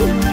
you.